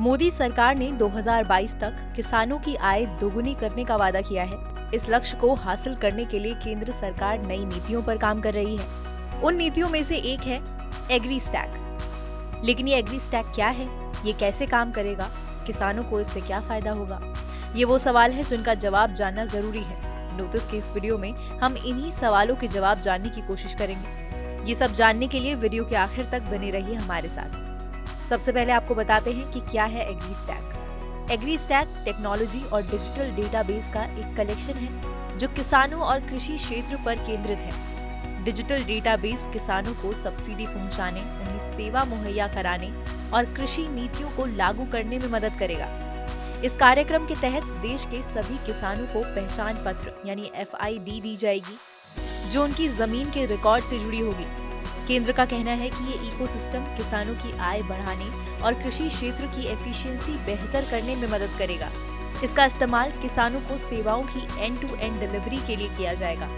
मोदी सरकार ने 2022 तक किसानों की आय दोगुनी करने का वादा किया है। इस लक्ष्य को हासिल करने के लिए केंद्र सरकार नई नीतियों पर काम कर रही है। उन नीतियों में से एक है एग्री स्टैक लेकिन ये एग्री स्टैक क्या है? ये कैसे काम करेगा? किसानों को इससे क्या फ़ायदा होगा? ये वो सवाल है जिनका जवाब जानना ज़रूरी है। नोटिस के इस वीडियो में हम इन्हीं सवालों के जवाब जानने की कोशिश करेंगे। ये सब जानने के लिए वीडियो के आखिर तक बने रहिए हमारे साथ। सबसे पहले आपको बताते हैं कि क्या है agri stack agri stack technology और डिजिटल डेटाबेस का एक कलेक्शन है जो किसानों और कृषि क्षेत्र पर केंद्रित है। डिजिटल डेटाबेस किसानों को सब्सिडी पहुँचाने, उन्हें सेवा मुहैया कराने और कृषि नीतियों को लागू करने में मदद करेगा। इस कार्यक्रम के तहत देश के सभी किसानों को पहचान पत्र यानी एफआईडी दी जाएगी जो उनकी ज़मीन के रिकॉर्ड से जुड़ी होगी। केंद्र का कहना है कि ये इकोसिस्टम किसानों की आय बढ़ाने और कृषि क्षेत्र की एफिशिएंसी बेहतर करने में मदद करेगा। इसका इस्तेमाल किसानों को सेवाओं की एंड टू एंड डिलीवरी के लिए किया जाएगा।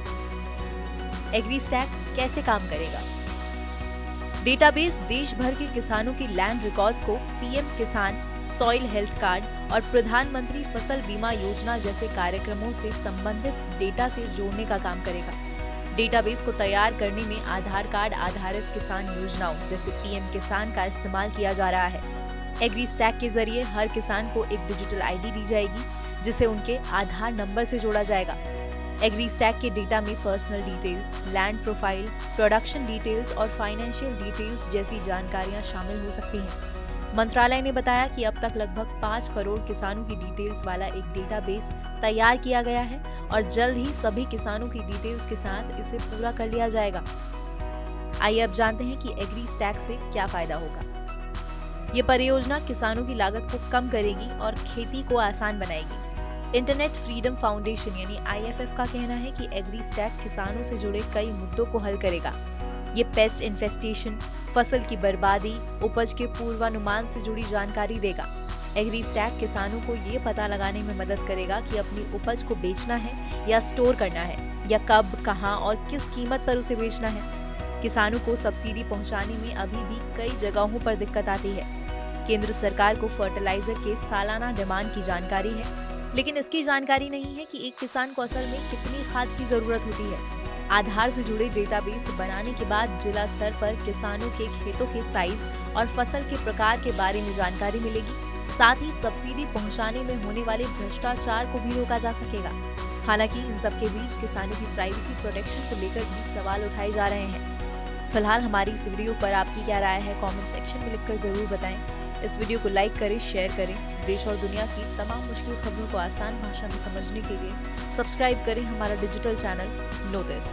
एग्री स्टैक कैसे काम करेगा? डेटाबेस देश भर के किसानों की लैंड रिकॉर्ड्स को PM Kisan soil health card और प्रधानमंत्री फ़सल बीमा योजना जैसे कार्यक्रमों से संबंधित डेटा से जोड़ने का काम करेगा। डेटाबेस को तैयार करने में आधार कार्ड आधारित किसान योजनाओं जैसे पीएम किसान का इस्तेमाल किया जा रहा है। एग्री स्टैक के ज़रिए हर किसान को एक डिजिटल आईडी दी जाएगी, जिसे उनके आधार नंबर से जोड़ा जाएगा। एग्री स्टैक के डेटा में personal details, land profile, production details और फाइनेंशियल डिटेल्स जैसी जानकारियाँ शामिल हो सकती हैं। मंत्रालय ने बताया कि अब तक लगभग पाँच करोड़ किसानों की डिटेल्स वाला एक डेटाबेस तैयार किया गया है और जल्द ही सभी किसानों की डिटेल्स के साथ इसे पूरा कर लिया जाएगा। आइए अब जानते हैं कि एग्री स्टैक से क्या फ़ायदा होगा। ये परियोजना किसानों की लागत को कम करेगी और खेती को आसान बनाएगी। इंटरनेट फ्रीडम फाउंडेशन यानी आईएफएफ का कहना है कि एग्री स्टैक किसानों से जुड़े कई मुद्दों को हल करेगा। ये पेस्ट इन्फेस्टेशन फ़सल की बर्बादी, उपज के पूर्वानुमान से जुड़ी जानकारी देगा। एग्री स्टैक किसानों को ये पता लगाने में मदद करेगा कि अपनी उपज को बेचना है या स्टोर करना है, या कब, कहाँ और किस कीमत पर उसे बेचना है। किसानों को सब्सिडी पहुँचाने में अभी भी कई जगहों पर दिक्कत आती है। केंद्र सरकार को फर्टिलाइज़र के सालाना डिमांड की जानकारी है, लेकिन इसकी जानकारी नहीं है कि एक किसान को असल में कितनी खाद की ज़रूरत होती है। आधार से जुड़े डेटाबेस बनाने के बाद जिला स्तर पर किसानों के खेतों के साइज़ और फ़सल के प्रकार के बारे में जानकारी मिलेगी। साथ ही सब्सिडी पहुँचाने में होने वाले भ्रष्टाचार को भी रोका जा सकेगा। हालाँकि इन सब के बीच किसानों की प्राइवेसी प्रोटेक्शन को लेकर भी सवाल उठाए जा रहे हैं। फ़िलहाल हमारी इस वीडियो पर आपकी क्या राय है? कमेंट सेक्शन में लिखकर ज़रूर बताएँ। इस वीडियो को लाइक करें शेयर करें। देश और दुनिया की तमाम मुश्किल खबरों को आसान भाषा में समझने के लिए सब्सक्राइब करें हमारा डिजिटल चैनल नो दिस